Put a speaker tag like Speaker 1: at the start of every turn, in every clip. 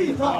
Speaker 1: よいぞ。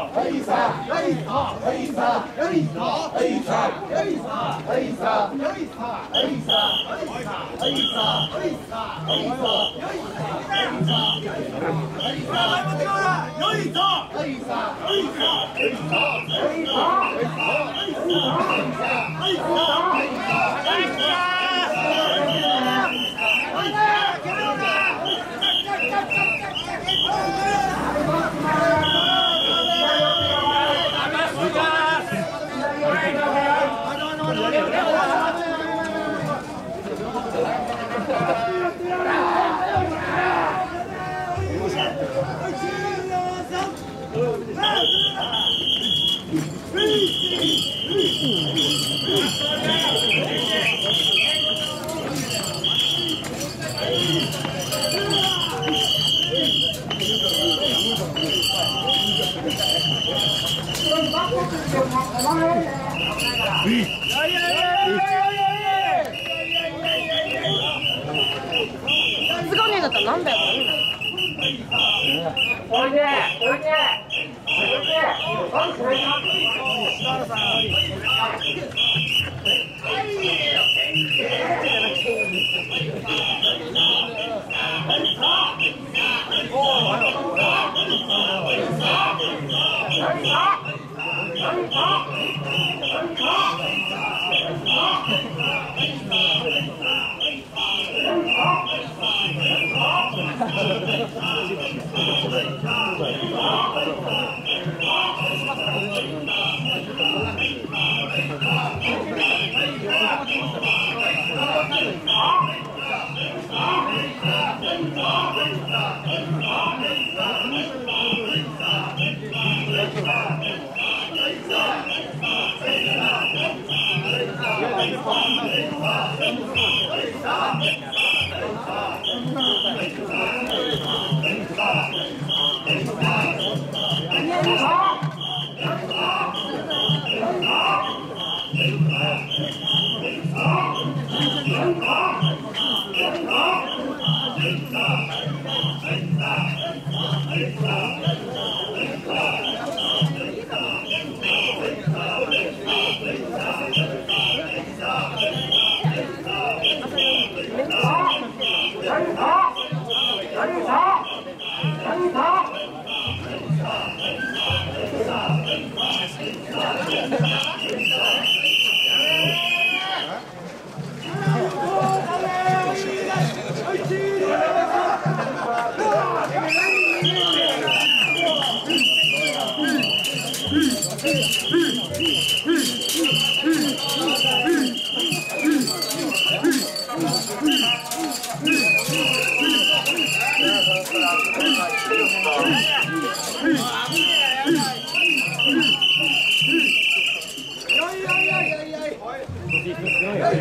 Speaker 1: ねえだったらなんだよ
Speaker 2: おいでおいでおいで。Come on. Come. Hey,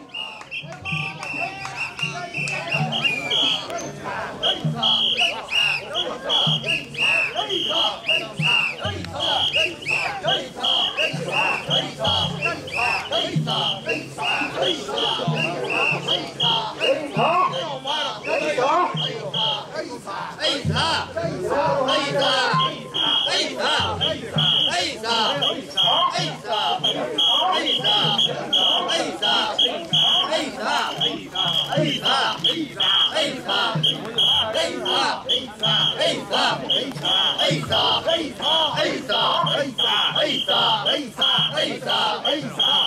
Speaker 2: よいとよいとよいと
Speaker 3: 多分ね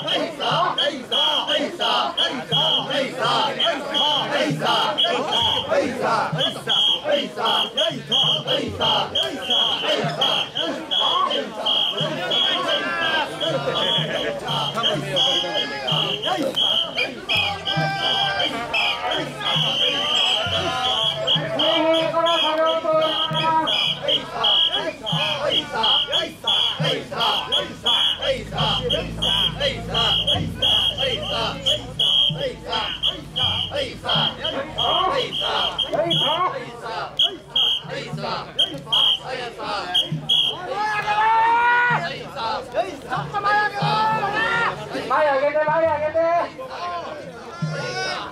Speaker 2: 前上げて。前上げて。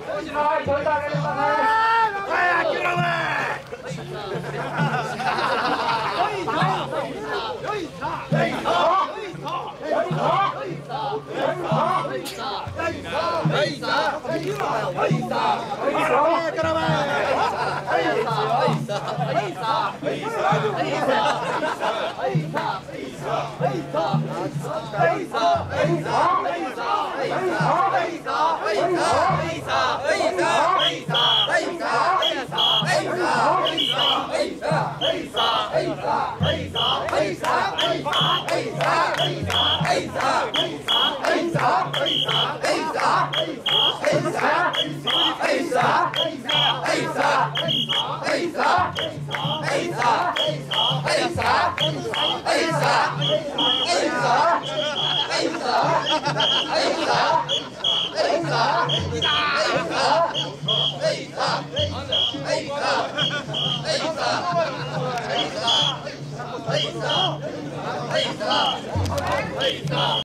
Speaker 2: 後ろ前ちょいと上げて。ください Hey, 哎你干哎你干